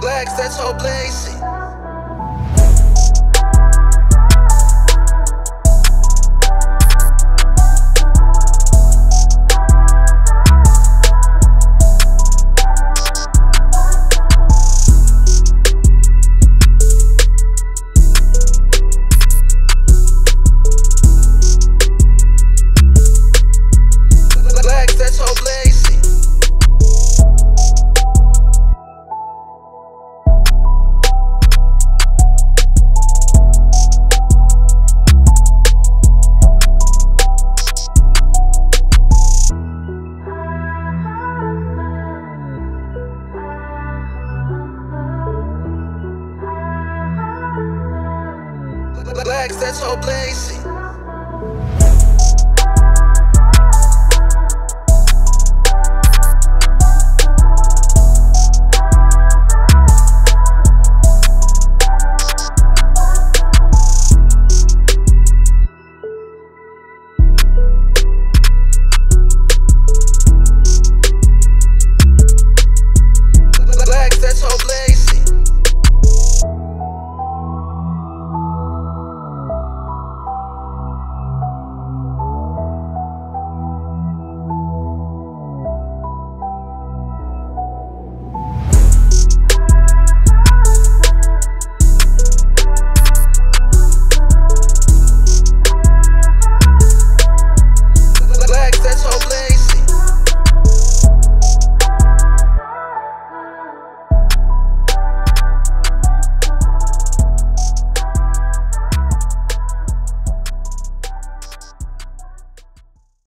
Black, that's so blazing. Blacks, that's all blazing.